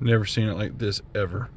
Never seen it like this ever.